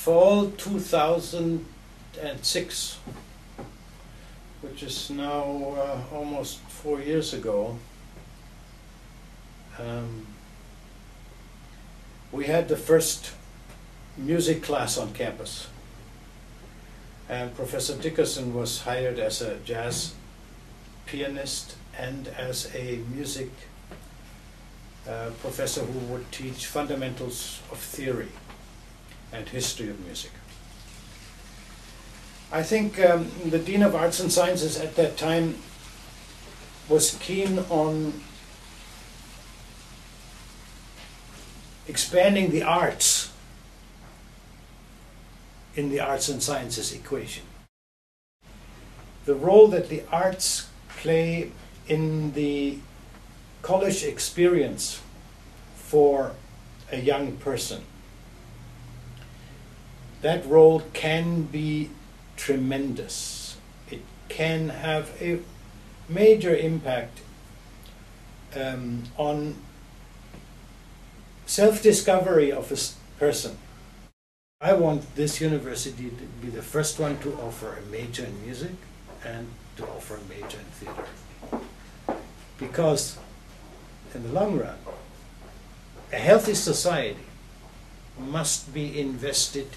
fall 2006, which is now uh, almost four years ago, um, we had the first music class on campus. And Professor Dickerson was hired as a jazz pianist and as a music uh, professor who would teach fundamentals of theory and history of music. I think um, the Dean of Arts and Sciences at that time was keen on expanding the arts in the arts and sciences equation. The role that the arts play in the college experience for a young person. That role can be tremendous. It can have a major impact um, on self discovery of a person. I want this university to be the first one to offer a major in music and to offer a major in theater. Because in the long run, a healthy society must be invested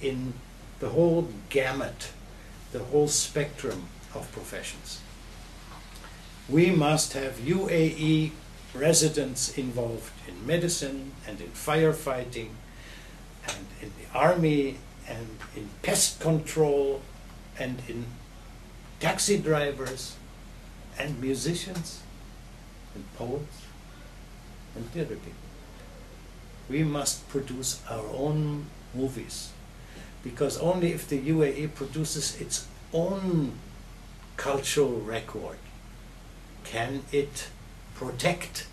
in the whole gamut, the whole spectrum of professions. We must have UAE residents involved in medicine and in firefighting and in the army and in pest control and in taxi drivers and musicians and poets and theater people. We must produce our own movies because only if the UAE produces its own cultural record can it protect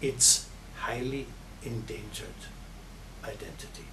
its highly endangered identity.